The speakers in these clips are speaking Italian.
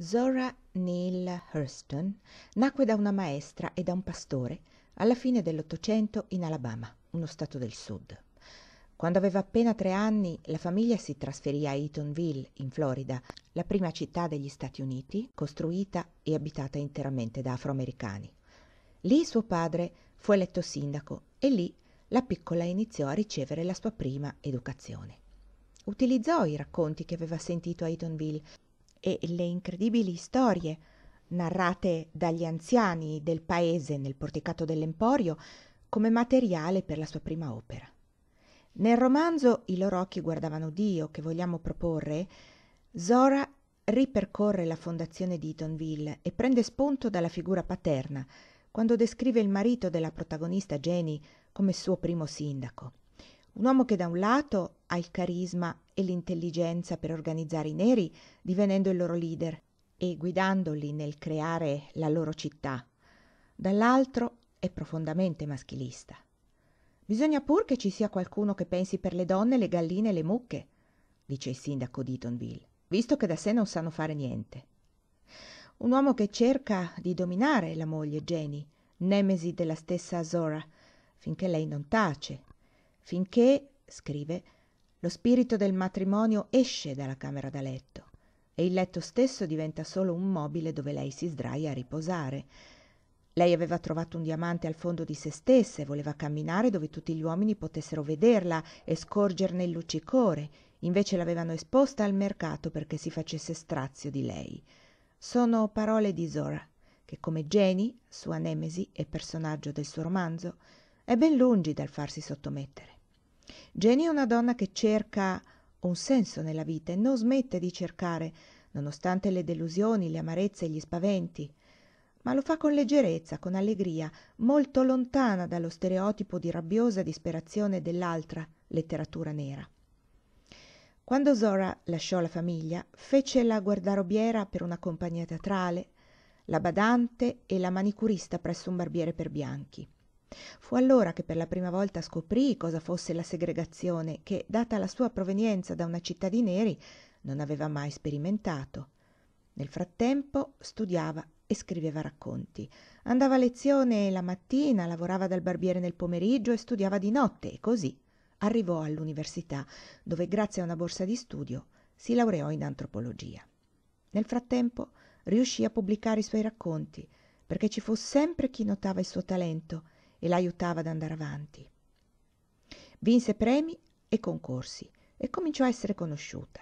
Zora Neale Hurston nacque da una maestra e da un pastore alla fine dell'Ottocento in Alabama, uno stato del sud. Quando aveva appena tre anni, la famiglia si trasferì a Eatonville, in Florida, la prima città degli Stati Uniti costruita e abitata interamente da afroamericani. Lì suo padre fu eletto sindaco e lì la piccola iniziò a ricevere la sua prima educazione. Utilizzò i racconti che aveva sentito a e le incredibili storie narrate dagli anziani del paese nel porticato dell'Emporio come materiale per la sua prima opera. Nel romanzo I loro occhi guardavano Dio che vogliamo proporre, Zora ripercorre la fondazione di Eatonville e prende spunto dalla figura paterna quando descrive il marito della protagonista Jenny come suo primo sindaco. Un uomo che da un lato ha il carisma e l'intelligenza per organizzare i neri, divenendo il loro leader e guidandoli nel creare la loro città, dall'altro è profondamente maschilista. Bisogna pur che ci sia qualcuno che pensi per le donne, le galline e le mucche, dice il sindaco di Eatonville, visto che da sé non sanno fare niente. Un uomo che cerca di dominare la moglie Jenny, nemesi della stessa Zora, finché lei non tace, finché, scrive, lo spirito del matrimonio esce dalla camera da letto e il letto stesso diventa solo un mobile dove lei si sdraia a riposare. Lei aveva trovato un diamante al fondo di se stessa e voleva camminare dove tutti gli uomini potessero vederla e scorgerne il luccicore, invece l'avevano esposta al mercato perché si facesse strazio di lei. Sono parole di Zora, che come Jenny, sua nemesi e personaggio del suo romanzo, è ben lungi dal farsi sottomettere. Jenny è una donna che cerca un senso nella vita e non smette di cercare, nonostante le delusioni, le amarezze e gli spaventi, ma lo fa con leggerezza, con allegria, molto lontana dallo stereotipo di rabbiosa disperazione dell'altra letteratura nera. Quando Zora lasciò la famiglia, fece la guardarobiera per una compagnia teatrale, la badante e la manicurista presso un barbiere per bianchi. Fu allora che per la prima volta scoprì cosa fosse la segregazione che, data la sua provenienza da una città di neri, non aveva mai sperimentato. Nel frattempo studiava e scriveva racconti. Andava a lezione la mattina, lavorava dal barbiere nel pomeriggio e studiava di notte e così arrivò all'università, dove grazie a una borsa di studio si laureò in antropologia. Nel frattempo riuscì a pubblicare i suoi racconti, perché ci fu sempre chi notava il suo talento e l'aiutava ad andare avanti. Vinse premi e concorsi e cominciò a essere conosciuta.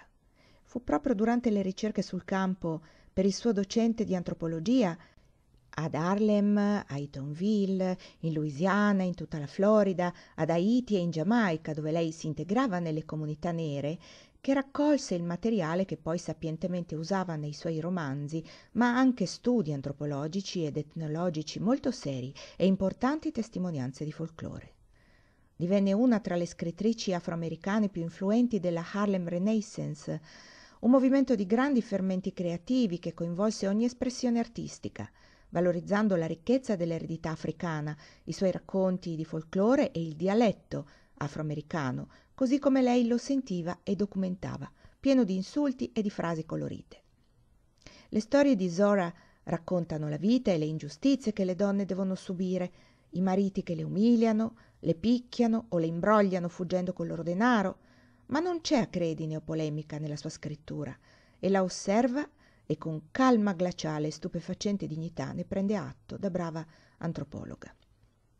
Fu proprio durante le ricerche sul campo per il suo docente di antropologia ad Harlem, a Eatonville, in Louisiana, in tutta la Florida, ad Haiti e in Giamaica, dove lei si integrava nelle comunità nere, che raccolse il materiale che poi sapientemente usava nei suoi romanzi, ma anche studi antropologici ed etnologici molto seri e importanti testimonianze di folklore. Divenne una tra le scrittrici afroamericane più influenti della Harlem Renaissance, un movimento di grandi fermenti creativi che coinvolse ogni espressione artistica, valorizzando la ricchezza dell'eredità africana, i suoi racconti di folklore e il dialetto afroamericano, così come lei lo sentiva e documentava, pieno di insulti e di frasi colorite. Le storie di Zora raccontano la vita e le ingiustizie che le donne devono subire, i mariti che le umiliano, le picchiano o le imbrogliano fuggendo col loro denaro, ma non c'è acredine o polemica nella sua scrittura e la osserva e con calma glaciale e stupefacente dignità ne prende atto da brava antropologa.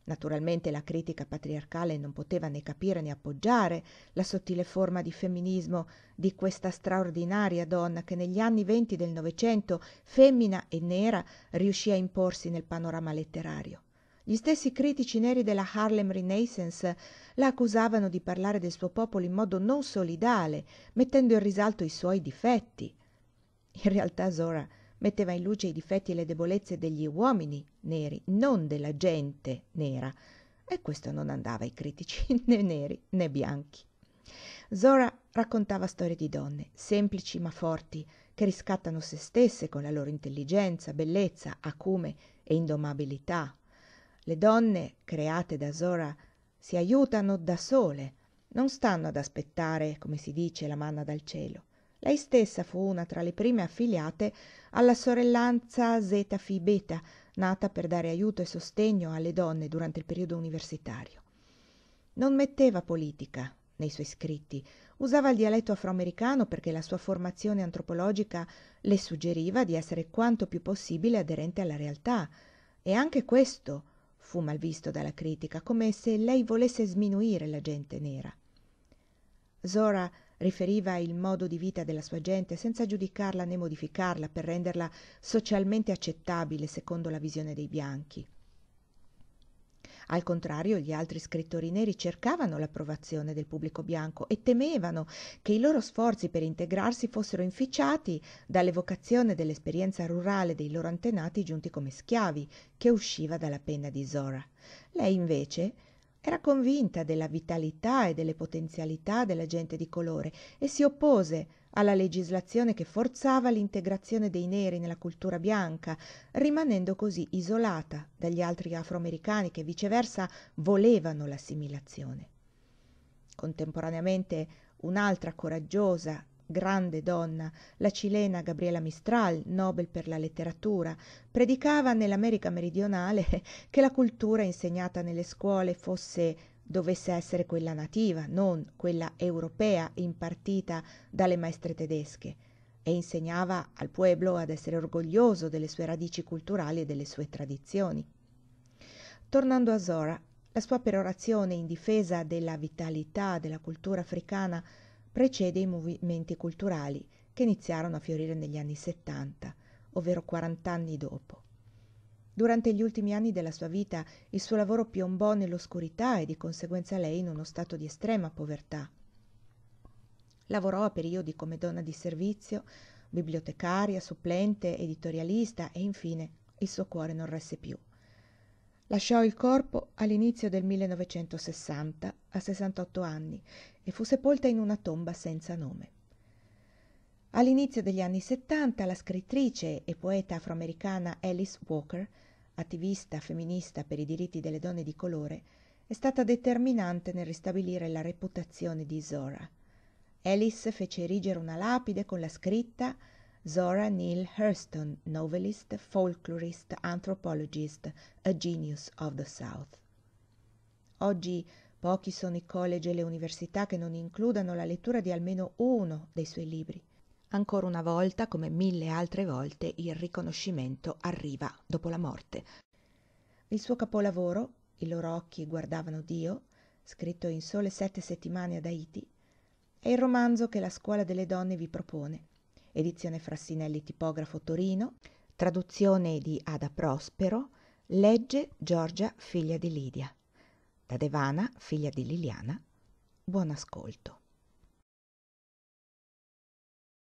Naturalmente la critica patriarcale non poteva né capire né appoggiare la sottile forma di femminismo di questa straordinaria donna che negli anni venti del Novecento, femmina e nera, riuscì a imporsi nel panorama letterario. Gli stessi critici neri della Harlem Renaissance la accusavano di parlare del suo popolo in modo non solidale, mettendo in risalto i suoi difetti. In realtà Zora metteva in luce i difetti e le debolezze degli uomini neri, non della gente nera, e questo non andava ai critici né neri né bianchi. Zora raccontava storie di donne, semplici ma forti, che riscattano se stesse con la loro intelligenza, bellezza, acume e indomabilità. Le donne create da Zora si aiutano da sole, non stanno ad aspettare, come si dice, la manna dal cielo. Lei stessa fu una tra le prime affiliate alla sorellanza Zeta Phi Beta, nata per dare aiuto e sostegno alle donne durante il periodo universitario. Non metteva politica nei suoi scritti, usava il dialetto afroamericano perché la sua formazione antropologica le suggeriva di essere quanto più possibile aderente alla realtà, e anche questo fu mal visto dalla critica, come se lei volesse sminuire la gente nera. Zora riferiva il modo di vita della sua gente senza giudicarla né modificarla per renderla socialmente accettabile secondo la visione dei bianchi. Al contrario, gli altri scrittori neri cercavano l'approvazione del pubblico bianco e temevano che i loro sforzi per integrarsi fossero inficiati dall'evocazione dell'esperienza rurale dei loro antenati giunti come schiavi, che usciva dalla penna di Zora. Lei invece era convinta della vitalità e delle potenzialità della gente di colore e si oppose alla legislazione che forzava l'integrazione dei neri nella cultura bianca, rimanendo così isolata dagli altri afroamericani che viceversa volevano l'assimilazione. Contemporaneamente un'altra coraggiosa grande donna, la cilena Gabriela Mistral, Nobel per la letteratura, predicava nell'America meridionale che la cultura insegnata nelle scuole fosse dovesse essere quella nativa, non quella europea impartita dalle maestre tedesche, e insegnava al pueblo ad essere orgoglioso delle sue radici culturali e delle sue tradizioni. Tornando a Zora, la sua perorazione in difesa della vitalità della cultura africana precede i movimenti culturali che iniziarono a fiorire negli anni 70, ovvero 40 anni dopo. Durante gli ultimi anni della sua vita il suo lavoro piombò nell'oscurità e di conseguenza lei in uno stato di estrema povertà. Lavorò a periodi come donna di servizio, bibliotecaria, supplente, editorialista e infine il suo cuore non resse più. Lasciò il corpo all'inizio del 1960, a 68 anni, e fu sepolta in una tomba senza nome. All'inizio degli anni 70 la scrittrice e poeta afroamericana Alice Walker, attivista femminista per i diritti delle donne di colore, è stata determinante nel ristabilire la reputazione di Zora. Alice fece erigere una lapide con la scritta Zora Neale Hurston, novelist, folklorist, anthropologist, a genius of the South. Oggi pochi sono i college e le università che non includano la lettura di almeno uno dei suoi libri. Ancora una volta, come mille altre volte, il riconoscimento arriva dopo la morte. Il suo capolavoro, I loro occhi guardavano Dio, scritto in sole sette settimane ad Haiti, è il romanzo che la Scuola delle Donne vi propone edizione Frassinelli tipografo Torino, traduzione di Ada Prospero, legge Giorgia figlia di Lidia. Da Devana, figlia di Liliana. Buon ascolto.